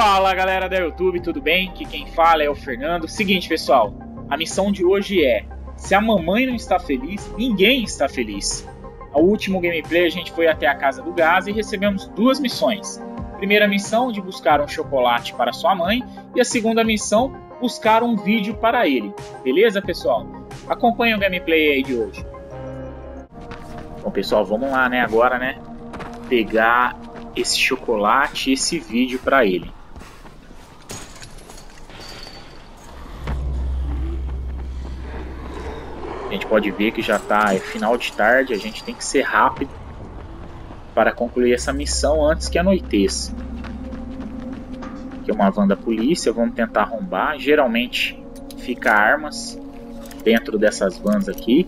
Fala galera da YouTube, tudo bem? Aqui quem fala é o Fernando. Seguinte pessoal, a missão de hoje é: se a mamãe não está feliz, ninguém está feliz. No último gameplay a gente foi até a casa do gás e recebemos duas missões. Primeira missão de buscar um chocolate para sua mãe e a segunda missão buscar um vídeo para ele. Beleza pessoal? Acompanhe o gameplay aí de hoje. Bom pessoal, vamos lá né agora né pegar esse chocolate e esse vídeo para ele. A gente pode ver que já está é final de tarde, a gente tem que ser rápido para concluir essa missão antes que anoiteça. Aqui é uma van da polícia, vamos tentar arrombar. Geralmente fica armas dentro dessas vans aqui.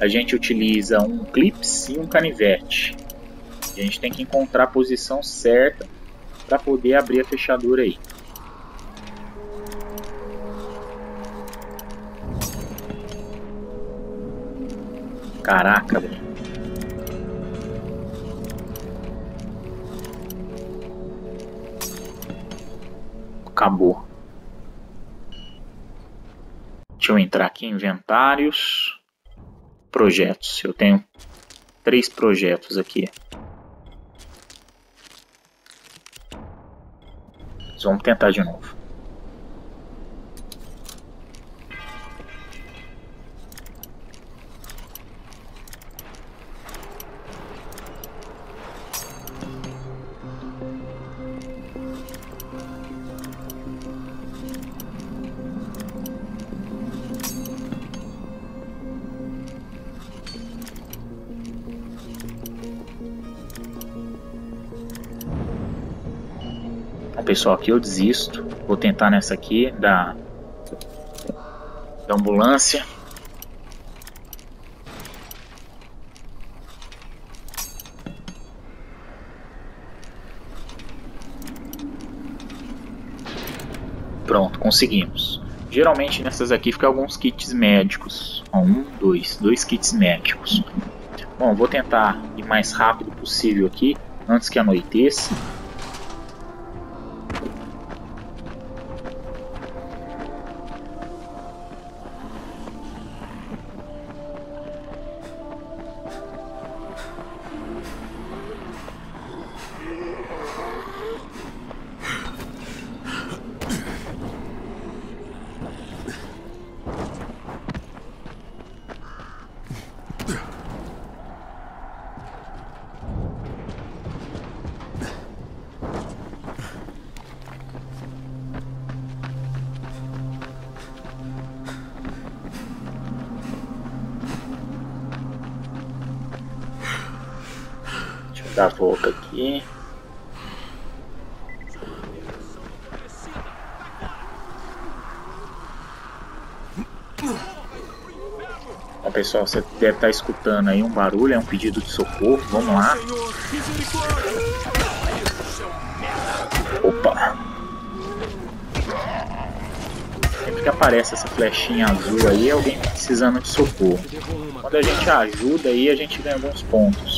A gente utiliza um clips e um canivete. A gente tem que encontrar a posição certa para poder abrir a fechadura aí. Caraca, velho. Acabou. Deixa eu entrar aqui em inventários. Projetos. Eu tenho três projetos aqui. Vamos tentar de novo. Pessoal, aqui eu desisto. Vou tentar nessa aqui da, da ambulância. Pronto, conseguimos. Geralmente nessas aqui ficam alguns kits médicos. Um, dois, dois kits médicos. Bom, vou tentar ir mais rápido possível aqui, antes que anoiteça. Dar a volta aqui. Bom, pessoal, você deve estar escutando aí um barulho, é um pedido de socorro. Vamos lá. Opa! Sempre que aparece essa flechinha azul aí, alguém precisando de socorro. Quando a gente ajuda aí, a gente ganha alguns pontos.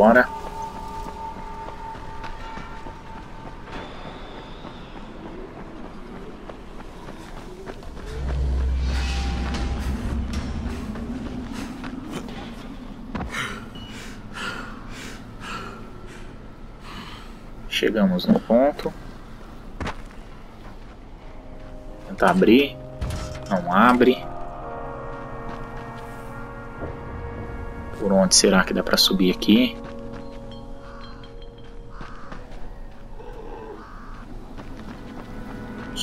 Vambora. Chegamos no ponto. Tentar abrir. Não abre. Por onde será que dá para subir aqui?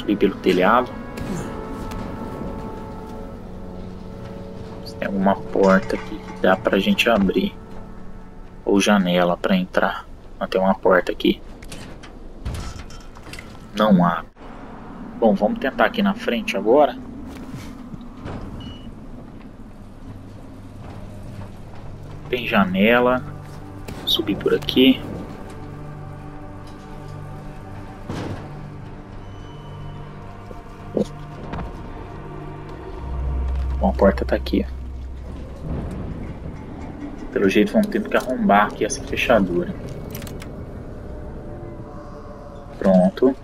Subir pelo telhado. Tem alguma porta aqui que dá pra gente abrir. Ou janela para entrar. Mas tem uma porta aqui. Não há. Bom, vamos tentar aqui na frente agora. Tem janela. Subir por aqui. Porta tá aqui. Pelo jeito vamos ter que arrombar aqui essa fechadura. Pronto.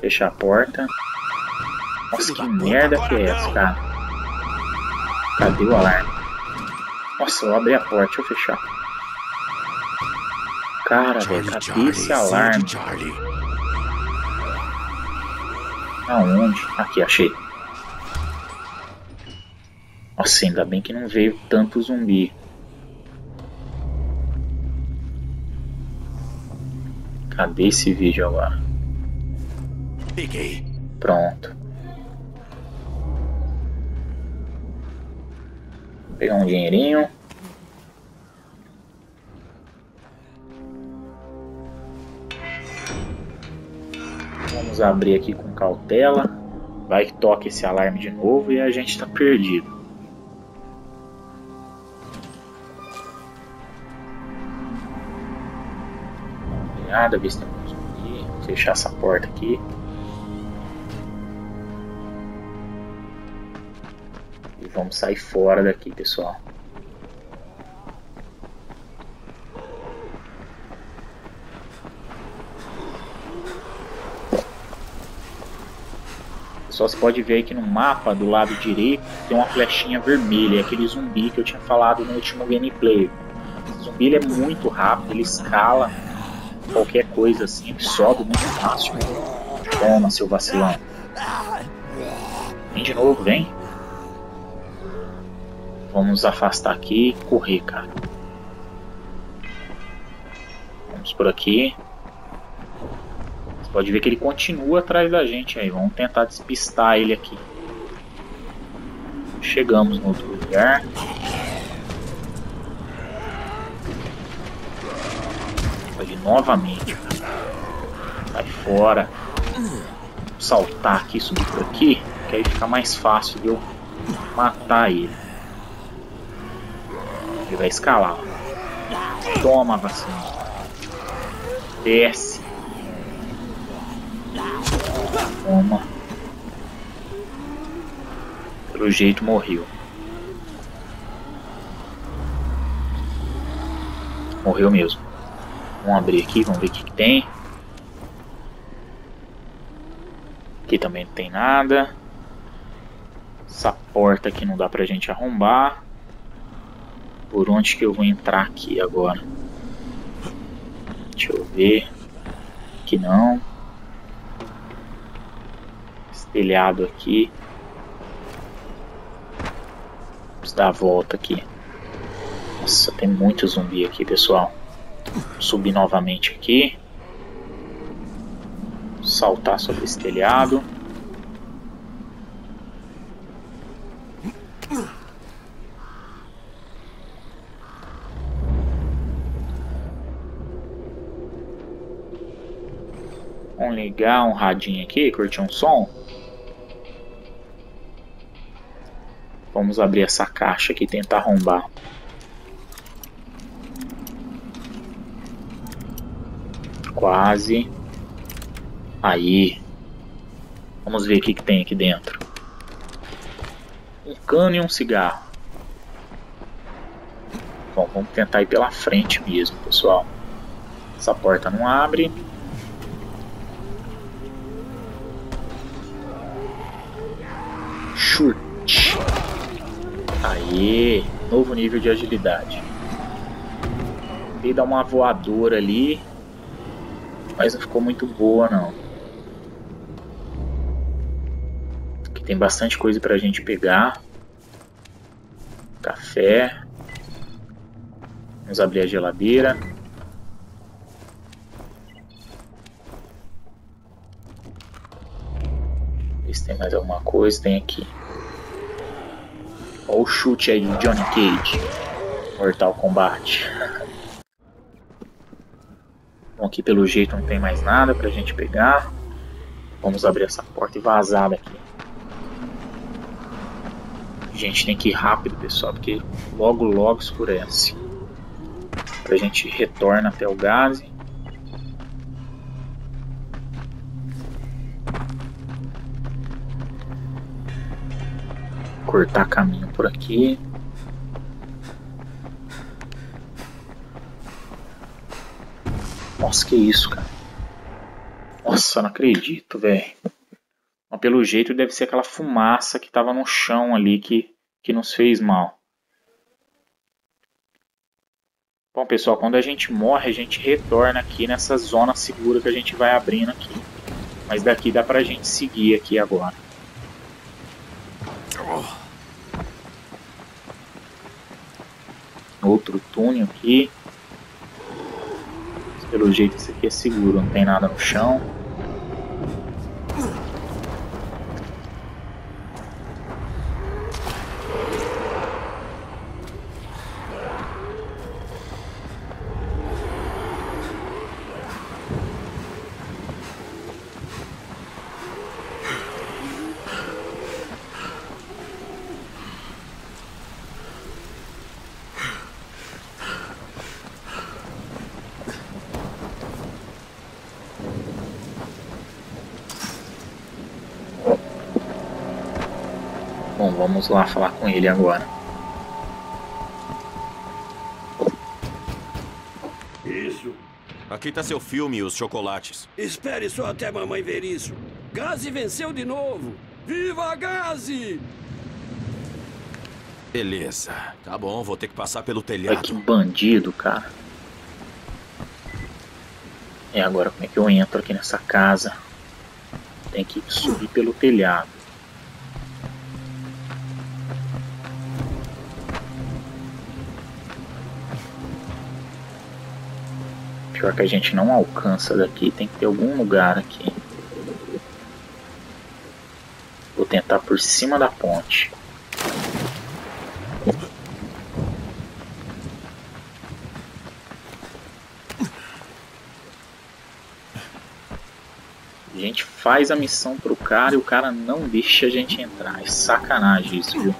Fechar a porta. Nossa, que merda que é essa, cara? Cadê o alarme? Nossa, eu abri a porta, deixa eu fechar. Cara, velho, cadê esse alarme? Aonde? Aqui, achei. Nossa, ainda bem que não veio tanto zumbi. Cadê esse vídeo agora? Peguei. Pronto. Vou pegar um dinheirinho. Vamos abrir aqui com cautela. Vai que toca esse alarme de novo e a gente tá perdido. Nada, ver se tem um zumbi. Fechar essa porta aqui. E vamos sair fora daqui, pessoal. Só se pode ver que no mapa do lado direito tem uma flechinha vermelha, é aquele zumbi que eu tinha falado no último gameplay. O zumbi ele é muito rápido, ele escala qualquer coisa assim, sobe muito fácil. Toma, seu vacilão. Vem de novo, vem. Vamos afastar aqui e correr, cara. Vamos por aqui. Você pode ver que ele continua atrás da gente aí. Vamos tentar despistar ele aqui. Chegamos no outro lugar. Pode novamente. Sai fora. Vou saltar aqui, subir por aqui. Que aí fica mais fácil de eu matar ele. Ele vai escalar. Toma, vacina. Desce. Toma. Pelo jeito morreu. Morreu mesmo. Vamos abrir aqui, vamos ver o que, que tem. Aqui também não tem nada. Essa porta aqui não dá pra gente arrombar. Por onde que eu vou entrar aqui agora? Deixa eu ver. Aqui não. Esse telhado aqui. Vamos dar a volta aqui. Nossa, tem muito zumbi aqui, pessoal. Subir novamente aqui. Saltar sobre esse telhado. Vamos ligar um radinho aqui, curtir um som. Vamos abrir essa caixa aqui e tentar arrombar. Quase. Aí. Vamos ver o que, que tem aqui dentro. Um cano e um cigarro. Bom, vamos tentar ir pela frente mesmo, pessoal. Essa porta não abre. Chute. Aí, novo nível de agilidade. Tentei dar uma voadora ali, mas não ficou muito boa não. Aqui tem bastante coisa pra gente pegar. Café. Vamos abrir a geladeira. Ver se tem mais alguma coisa. Tem aqui. Olha o chute aí de Johnny Cage. Mortal Kombat. Bom, aqui pelo jeito não tem mais nada pra gente pegar. Vamos abrir essa porta e vazar daqui. A gente tem que ir rápido, pessoal, porque logo logo escurece. A gente retorna até o gás. Cortar caminho por aqui. Nossa, que isso, cara. Nossa, não acredito, velho. Mas pelo jeito deve ser aquela fumaça que tava no chão ali que, que nos fez mal. Bom, pessoal, quando a gente morre, a gente retorna aqui nessa zona segura que a gente vai abrindo aqui. Mas daqui dá pra gente seguir aqui agora. Outro túnel aqui. Pelo jeito isso aqui é seguro, não tem nada no chão. Vamos lá falar com ele agora. Isso. Aqui tá seu filme e os chocolates. Espere só até a mamãe ver isso. Gazi venceu de novo. Viva Gazi! Beleza. Tá bom, vou ter que passar pelo Olha telhado. que bandido, cara. E agora como é que eu entro aqui nessa casa? Tem que subir pelo telhado. Pior que a gente não alcança daqui, tem que ter algum lugar aqui. Vou tentar por cima da ponte. A gente faz a missão pro cara e o cara não deixa a gente entrar. É sacanagem isso, viu?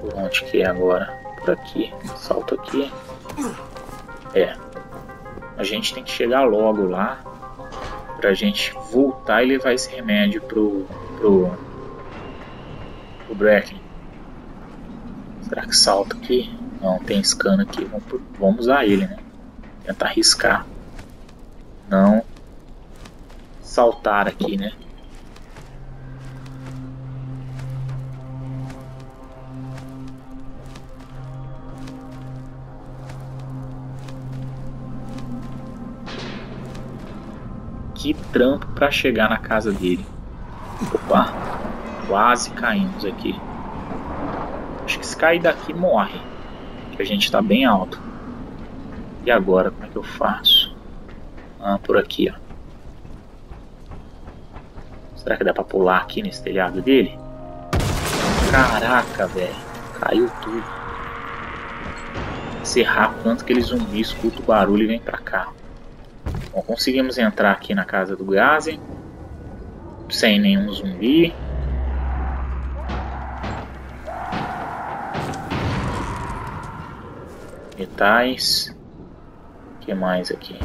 Por onde que é agora? Por aqui. Salto aqui. É. A gente tem que chegar logo lá pra gente voltar e levar esse remédio pro. Pro. pro. Será que salta aqui? Não, tem scan aqui. Vamos, por- vamos usar ele, né? Tentar arriscar. Não. Saltar aqui, né? Que trampo pra chegar na casa dele. Opa, quase caímos aqui. Acho que se cair daqui morre. A gente tá bem alto. E agora, como é que eu faço? Ah, por aqui, ó. Será que dá pra pular aqui nesse telhado dele? Caraca, velho. Caiu tudo. Serrar quanto que ele zumbi escuta o barulho e vem pra cá. Bom, conseguimos entrar aqui na casa do Gazi. Sem nenhum zumbi. Metais. O que mais aqui?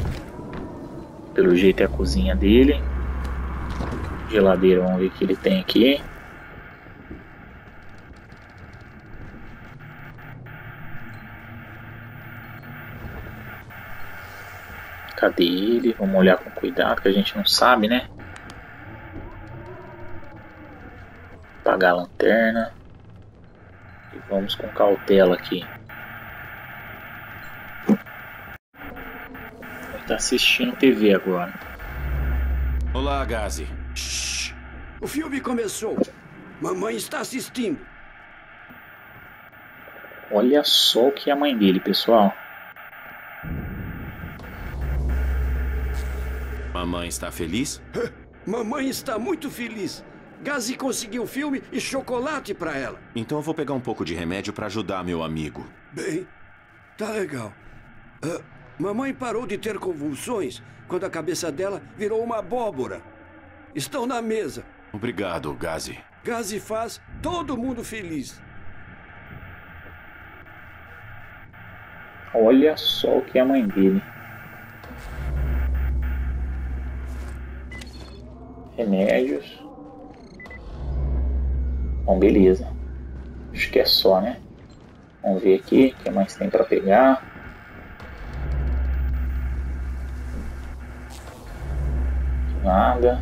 Pelo jeito é a cozinha dele. Geladeira, vamos ver o que ele tem aqui. Cadê ele? Vamos olhar com cuidado que a gente não sabe, né? Apagar a lanterna. E vamos com cautela aqui. Ele tá assistindo TV agora. Olá, Gazi. Shhh. O filme começou. Mamãe está assistindo. Olha só o que é a mãe dele, pessoal. Mamãe está feliz? Mamãe está muito feliz. Gazi conseguiu filme e chocolate para ela. Então eu vou pegar um pouco de remédio para ajudar meu amigo. Bem, tá legal. Ah, mamãe parou de ter convulsões quando a cabeça dela virou uma abóbora. Estão na mesa. Obrigado, Gazi. Gazi faz todo mundo feliz. Olha só o que é a mãe dele. Remédios. Bom, beleza. Acho que é só, né? Vamos ver aqui o que mais tem para pegar. Nada.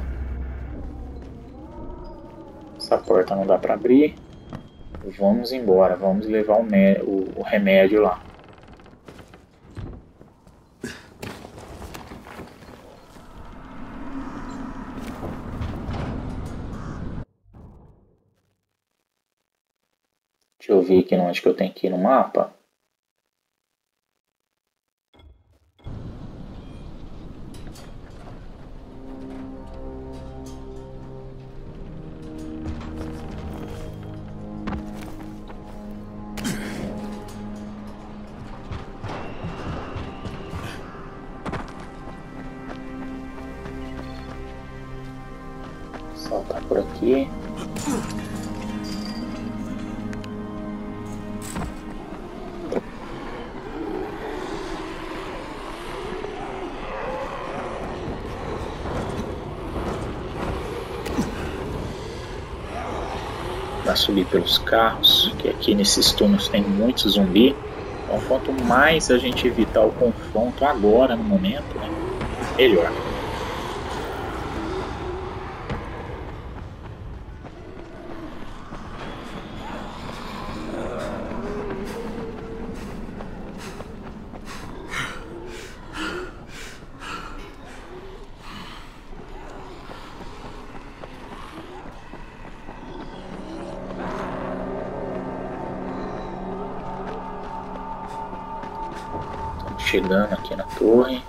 Essa porta não dá para abrir. Vamos embora, vamos levar o, o remédio lá. Deixa eu ver aqui onde que eu tenho que ir no mapa. Para subir pelos carros, que aqui nesses túneis tem muito zumbi. Então quanto mais a gente evitar o confronto agora no momento, né, melhor. Chegando aqui na torre.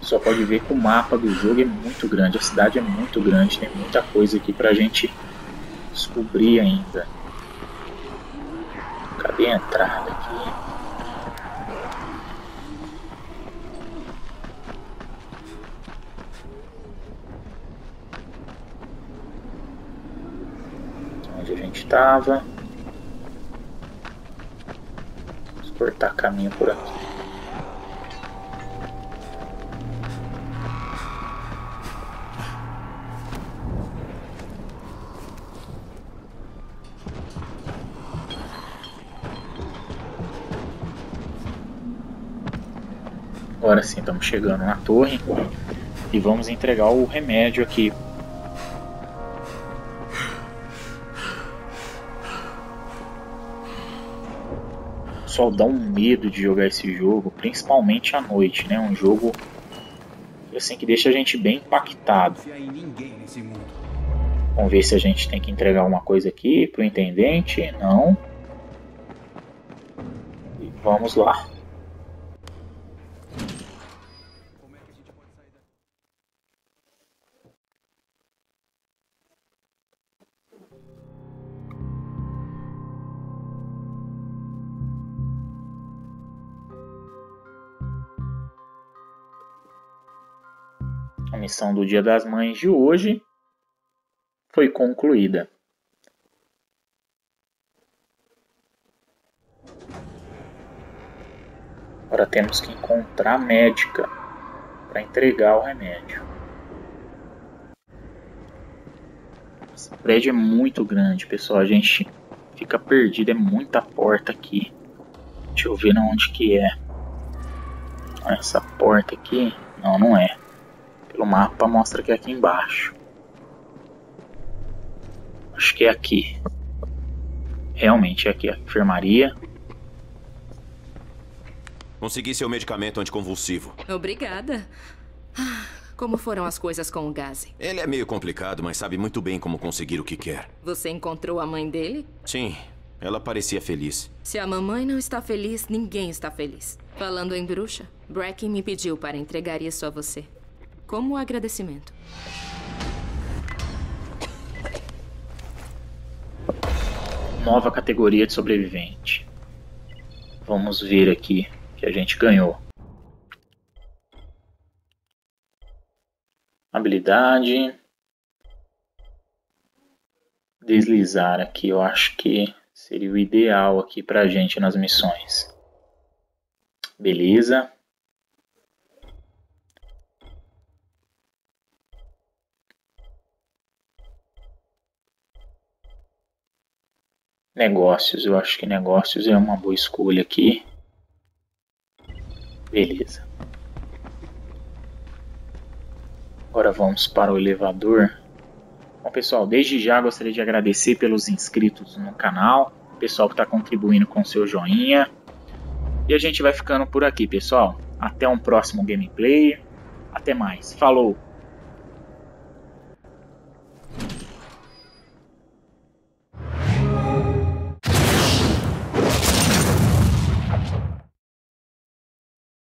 Só pode ver que o mapa do jogo é muito grande, a cidade é muito grande, tem muita coisa aqui pra gente descobrir ainda. Cadê a entrada aqui? Estava. Vamos cortar caminho por aqui. Agora sim, estamos chegando na torre e vamos entregar o remédio aqui pessoal dá um medo de jogar esse jogo, principalmente à noite, né? Um jogo assim que deixa a gente bem impactado. Vamos ver se a gente tem que entregar uma coisa aqui pro intendente. Não. E vamos lá. Missão do Dia das Mães de hoje foi concluída. Agora temos que encontrar a médica para entregar o remédio. Esse prédio é muito grande, pessoal. A gente fica perdido, é muita porta aqui. Deixa eu ver onde que é. Essa porta aqui, não, não é. Pelo mapa mostra que é aqui embaixo. Acho que é aqui. Realmente é aqui a enfermaria. Consegui seu medicamento anticonvulsivo. Obrigada. Ah, como foram as coisas com o Gazi? Ele é meio complicado, mas sabe muito bem como conseguir o que quer. Você encontrou a mãe dele? Sim, ela parecia feliz. Se a mamãe não está feliz, ninguém está feliz. Falando em bruxa, Bracken me pediu para entregar isso a você como agradecimento. nova categoria de sobrevivente. Vamos ver aqui que a gente ganhou. Habilidade. Deslizar aqui, eu acho que seria o ideal aqui pra gente nas missões. Beleza. Negócios, eu acho que negócios é uma boa escolha aqui. Beleza. Agora vamos para o elevador. Bom, pessoal, desde já gostaria de agradecer pelos inscritos no canal, pessoal que está contribuindo com seu joinha. E a gente vai ficando por aqui, pessoal. Até um próximo gameplay. Até mais. Falou!